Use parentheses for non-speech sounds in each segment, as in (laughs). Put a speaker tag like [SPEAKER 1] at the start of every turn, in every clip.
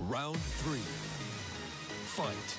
[SPEAKER 1] Round three. Fight.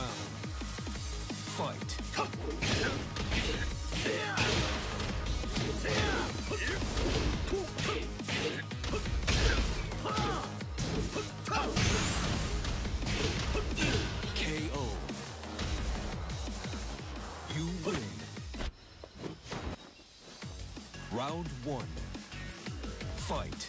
[SPEAKER 1] Round. Fight. KO. You win. Round one. Fight.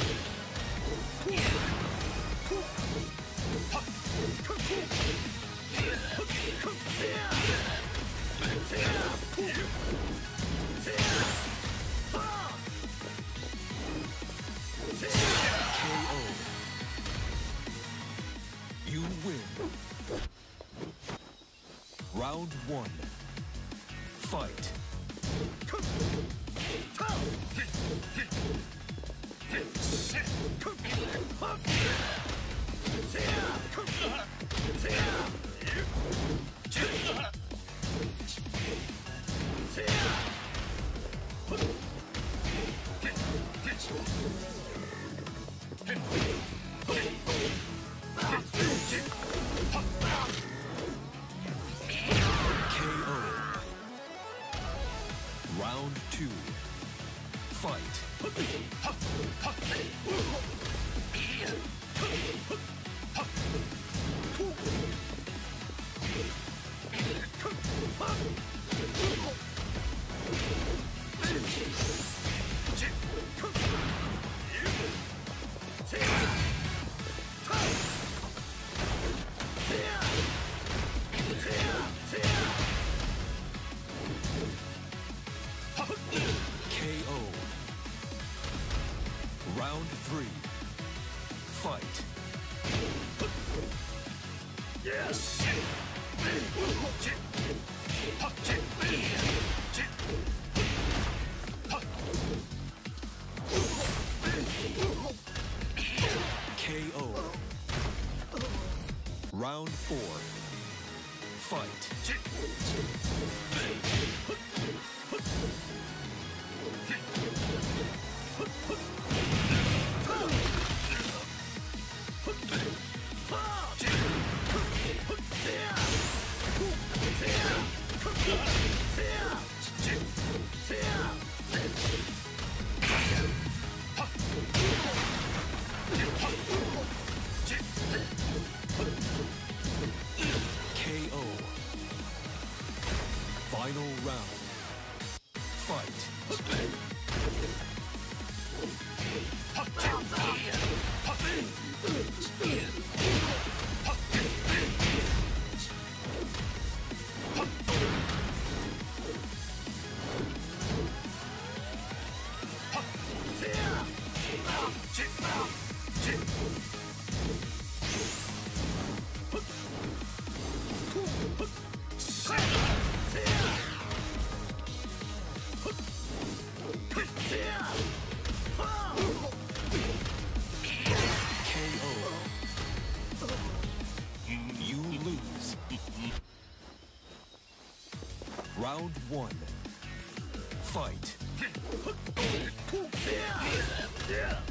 [SPEAKER 1] Round one. Fight. KO. Round three. Fight. Yes. KO. Round four. Fight. One. Fight. (laughs)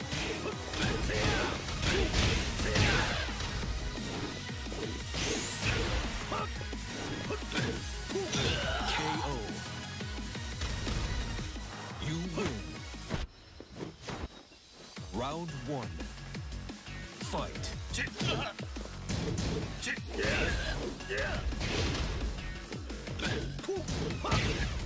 [SPEAKER 1] Round one. Fight. KO.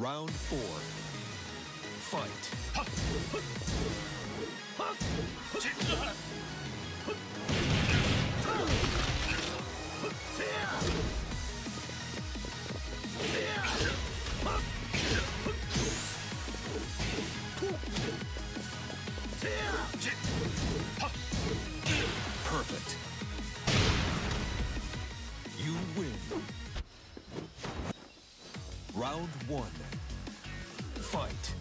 [SPEAKER 1] Round four. Fight. Perfect. You win. Round one. Fight.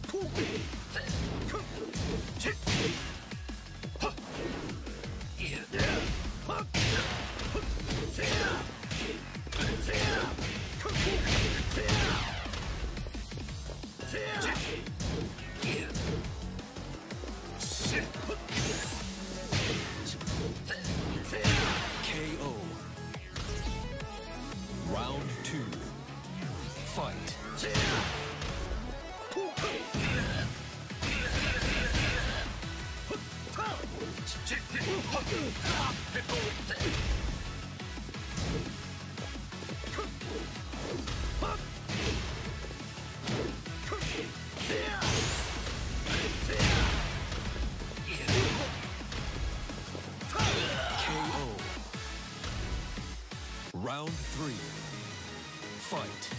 [SPEAKER 1] Round three. Fight.